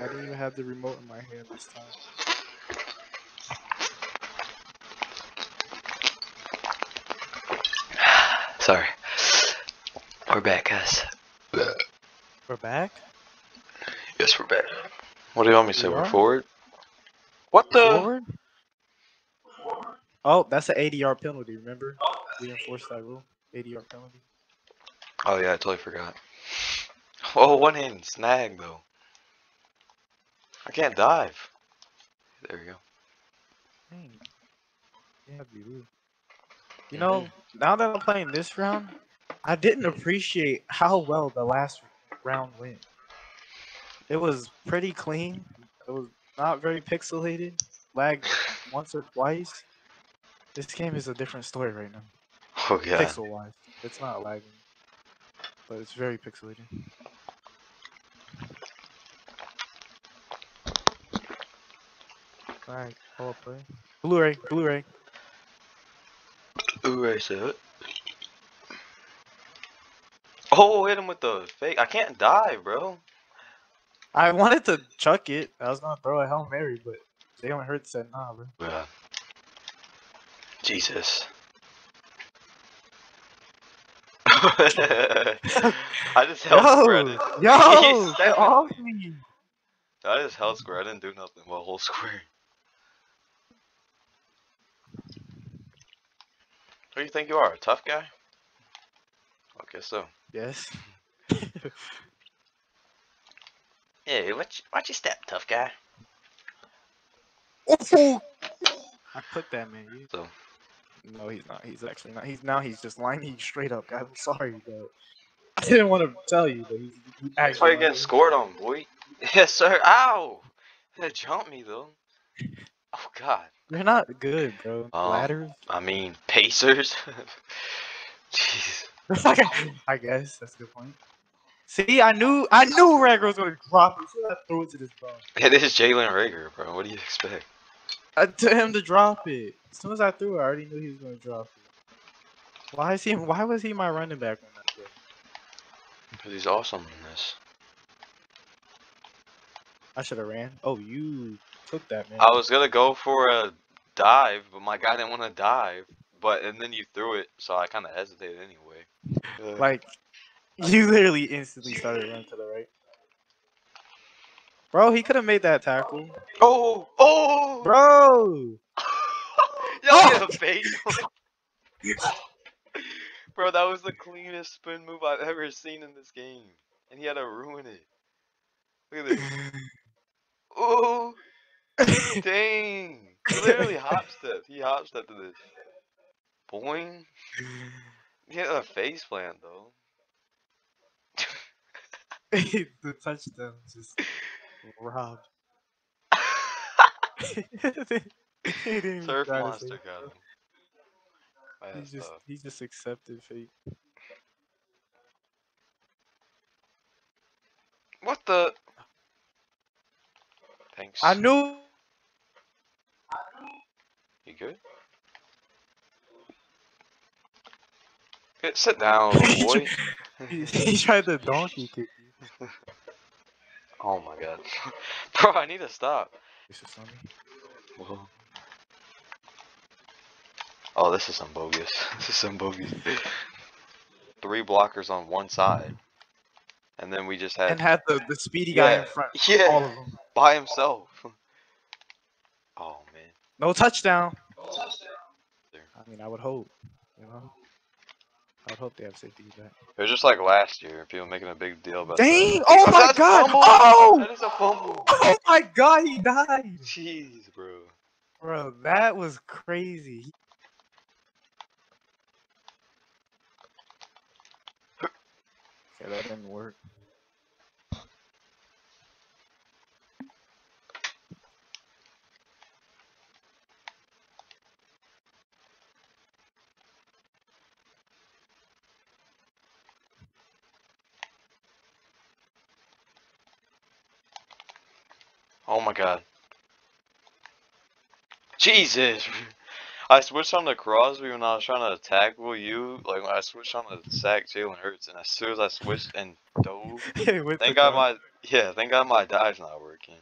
I didn't even have the remote in my hand this time. Sorry. We're back, guys. We're back. Yes, we're back. What do you want me to say? We We're forward? What the? Forward. Oh, that's an ADR penalty. Remember? We enforced that rule. ADR penalty. Oh, yeah, I totally forgot. Oh, one hand snag, though. I can't dive. There we go. Dang. Yeah, be. You know, now that I'm playing this round, I didn't appreciate how well the last round went. It was pretty clean. It was not very pixelated. Lagged once or twice. This game is a different story right now. Oh, yeah. Pixel wise. It's not lagging. But it's very pixelated. Alright, I'll play. Blu-ray, Blu-ray. Ooh, I said. Oh, hit him with the fake. I can't die, bro. I wanted to chuck it. I was gonna throw a Hail Mary, but Jalen Hurts said nah, bro. Yeah. Jesus. I just held square. I Yo, didn't- yo, get off me. I just held square. I didn't do nothing My whole square. Who do you think you are? A tough guy? I guess so. Yes. Yeah, watch, watch your step, tough guy. I put that man. You... So. No, he's not. He's actually not. He's now. He's just lining straight up. guys. I'm sorry, but I didn't want to tell you, but he's, he's That's why actually. you getting scored on, boy. Yes, sir. Ow! That jumped me, though. Oh, God. They're not good, bro. Um, Ladders. I mean, Pacers. Jeez. I guess that's a good point. See, I knew. I knew Reagor was gonna drop it. So I threw it to this bro. It is Jalen Reagor, bro. What do you expect? I told him to drop it. As soon as I threw it, I already knew he was gonna drop it. Why is he? Why was he my running back on that? Because he's awesome in this. I should have ran. Oh, you took that man. I was gonna go for a dive, but my guy didn't want to dive. But and then you threw it, so I kind of hesitated anyway. Like, you literally instantly started running to the right. Bro, he could have made that tackle. oh, oh, Bro, Yo, get a face. Bro, that was the cleanest spin move I've ever seen in this game, and he had to ruin it. Look at this. Oh, dang! He literally hop stepped. He hop stepped to this. Boing. He had a face plant though. the touchdown just robbed. Surf monster got him. He just tough. he just accepted fate. What the? Thanks. I knew good? Good, sit down, boy. he, he tried to donkey kick you. oh my god. Bro, I need to stop. This is funny. Whoa. Oh, this is some bogus. This is some bogus. Three blockers on one side. And then we just had And had the, the speedy guy Yeah. in front. Yeah. All of them. by himself. Oh man. No touchdown. I mean, I would hope. You know, I would hope they have safety back. It was just like last year, people making a big deal about Dang! that. Oh my That's god! fumble! Oh! That is a fumble. Oh my god! He died, Jeez, bro. bro. That was crazy. Okay, that didn't work. Oh my god. Jesus! I switched on to Crosby when I was trying to tackle you. Like when I switched on to sack Jalen Hurts, and as soon as I switched and dove, the thank God my Yeah, thank God my die's not working.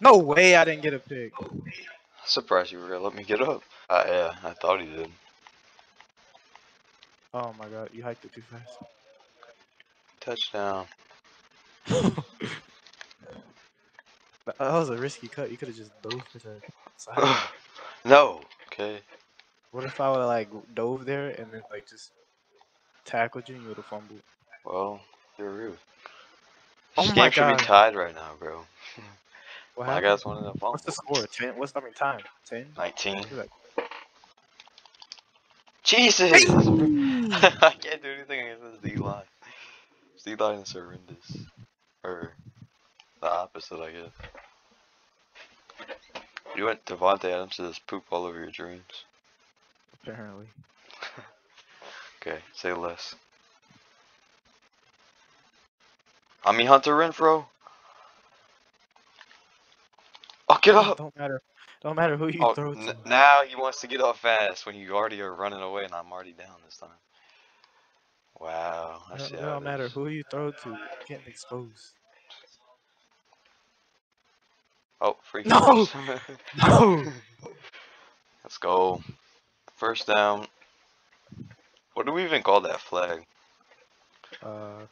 No way I didn't get a pick. Surprised you were gonna let me get up. Uh, yeah, I thought he did. Oh my god, you hiked it too fast. Touchdown. That was a risky cut. You could have just dove to the side. no. Okay. What if I would have like dove there and then like just tackled you and you would have fumbled? Well, you're rude. Oh This my game should be tied right now, bro. What My happened? guys wanted to fumble. What's the score? Ten? What's I mean time? Ten? 19. Jesus! I can't do anything against this D line. This D line is horrendous. Or the opposite, I guess. You went Davante Adams to just poop all over your dreams. apparently. Okay, say less. I mean Hunter Renfrow. Oh, get up! Don't matter. Don't matter who you Oh, throw to. now he wants to get off fast when you already are running away and I'm already down this time. Wow, I don't, matter who you throw to. Getting exposed. Oh, free No! No. Let's go. First down. What do we even call that flag? Uh.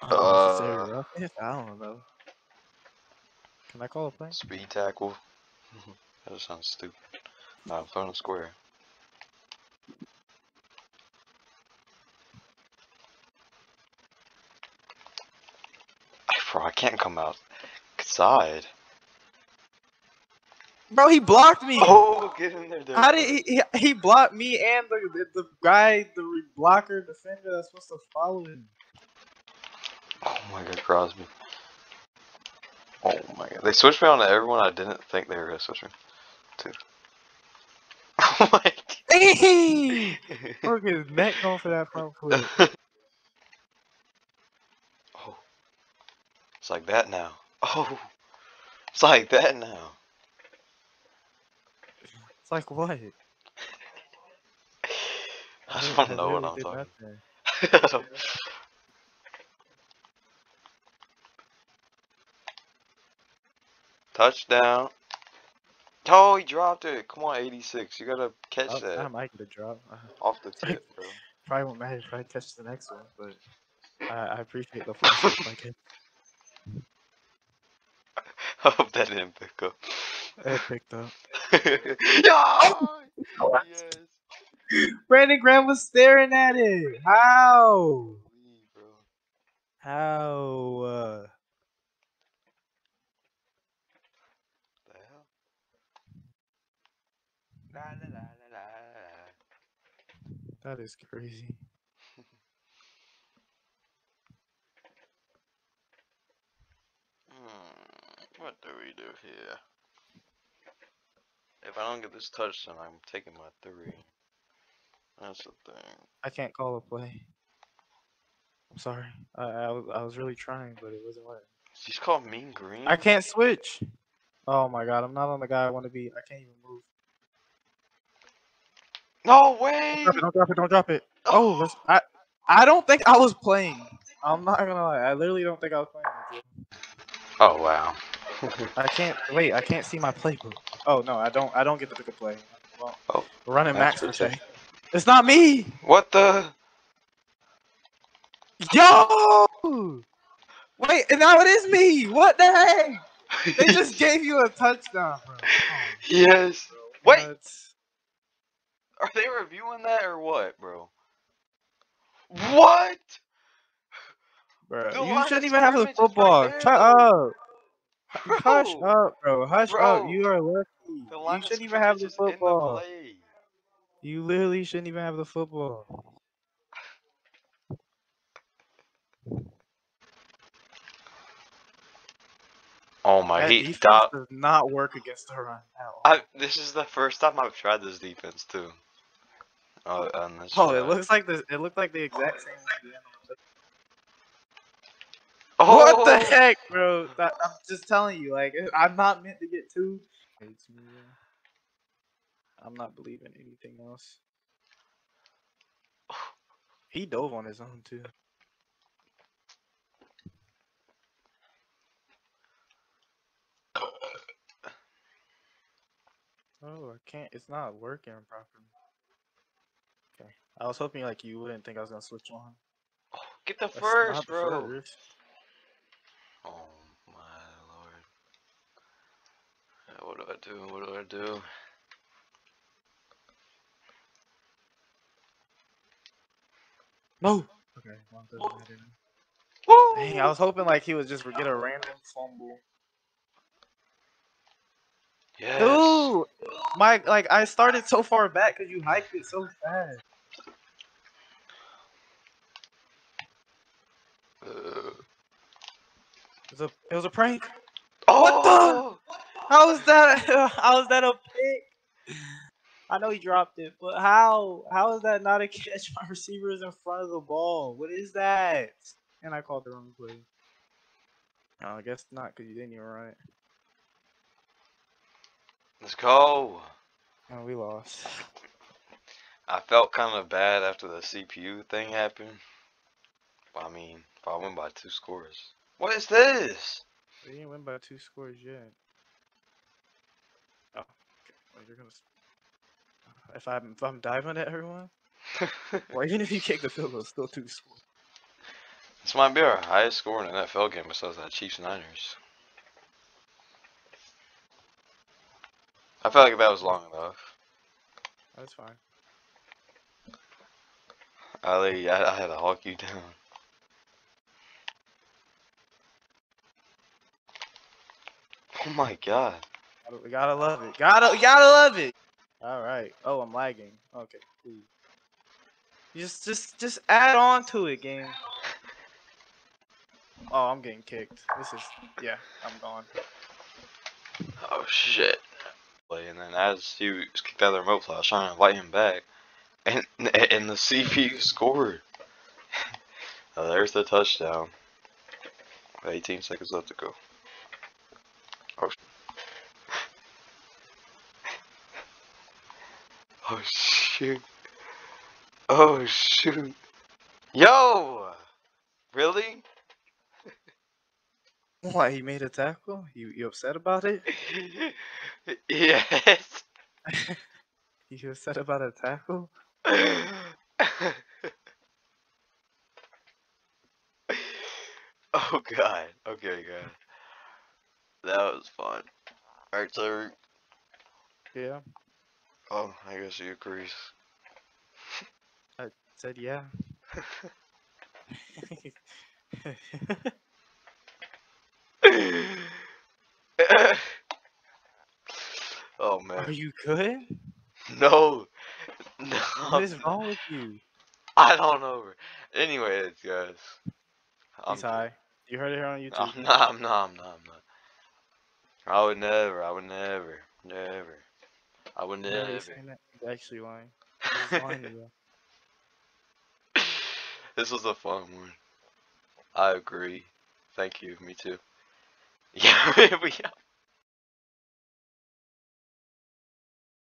Uh. I don't know. Can I call a play? Speed tackle. Mm-hmm. that just sounds stupid. Nah, I'm throwing a square. Bro, I can't come outside. Bro, he blocked me. Oh, get in there, dude. How did he, he? He blocked me and the the, the guy, the re- blocker defender that's supposed to follow him. Oh my god, Crosby. They switched me on to everyone I didn't think they were gonna switch me to. Oh my Hey! god. Broke his neck going for that front flip. oh. It's like that now. Oh. It's like that now. It's like what? I just want to know what I'm talking. Touchdown. Oh, he dropped it. Come on, 86. You gotta catch Oh, that I might get a drop. Off the tip, bro. probably won't matter if I catch the next one, but I, I appreciate the if I can. I hope that didn't pick up. It picked up. What? Yes. Brandon Graham was staring at it. How? How? Uh, that is crazy. Hmm, what do we do here? If I don't get this touchdown, I'm taking my three. That's the thing. I can't call a play. I'm sorry. I, I, was, I was really trying, but it wasn't working. She's called Mean Green. I can't switch. Oh my god, I'm not on the guy I want to be. I can't even move. No way! Don't drop it, don't drop it, don't drop it. Oh, oh let's, I I don't think I was playing. I'm not gonna lie. I literally don't think I was playing. Oh wow. I can't wait. I can't see my playbook. Oh no, I don't. I don't get to pick a play. Well, Oh, we're running max that's per okay. se. It's not me. what the? Yo. Wait, and now it is me. What the heck? They just gave you a touchdown, bro. Come yes. on, Wait. what? Are they reviewing that or what, bro? What? Bro, The you shouldn't even have the right football. there, Shut up. Hush up, bro. Hush Bro. up. You are lucky. The You shouldn't even have the scrimmage is in football. play. You literally shouldn't even have the football. Oh my, That he defense does not work against the run at all. I, this is the first time I've tried this defense too. Oh, this oh, it looks like the it looked like the exact same. Oh, oh What oh, the oh, heck, bro? I'm just telling you, like I'm not meant to get two. It's me. I'm not believing anything else. He dove on his own too. Oh, I can't. It's not working properly. Okay. I was hoping like you wouldn't think I was gonna switch on. Get the That's first, not the bro. first. Oh my lord. What do I do? What do I do? No. Okay. Well, it doesn't matter. Woo! Dang, I was hoping like he would just get a random fumble. Yes. Dude, Mike, like I started so far back because you hiked it so fast. It was a, it was a prank. oh! What the? Oh. How is that? How is that a pick? I know he dropped it, but how? How is that not a catch? My receiver is in front of the ball. What is that? And I called the wrong play. Oh, I guess not, cause you didn't even run it. Let's go. Oh, we lost. I felt kind of bad after the CPU thing happened. I mean, if I win by two scores. What is this? We didn't win by two scores yet. Oh, okay. Well, you're gonna. If I'm if I'm diving at everyone, well, even if you kick the field goal, it's still two scores. this might be our highest score in an NFL game besides that Chiefs Niners. I felt like that was long enough. That's fine. Ali, I, I had to hawk you down. Oh my god. We gotta love it. Gotta, gotta love it. All right. Oh, I'm lagging. Okay, cool. Just, just, just add on to it, game. Oh, I'm getting kicked. This is, yeah, I'm gone. Oh shit. And then as he was kicked out of the remote was trying to invite him back. And and the CPU scored. Oh, there's the touchdown. 18 seconds left to go. Oh, sh- oh shoot. Oh shoot. Yo! Really? What? He made a tackle? You, you upset about it? yes. You upset about a tackle? oh god. Okay, god. That was fun. Alright, so Yeah. Oh, I guess he agrees. I said yeah. oh man. Are you good? No. No. What is wrong with you? I don't know. Anyways, guys. I'm, He's high. You heard it here on YouTube. I'm not, I'm not, I'm not, I'm not. I would never, I would never, never. I would No, never. he's saying. He's actually lying. He's lying to you. this was a fun one. I agree. Thank you. Me too. Yeah, we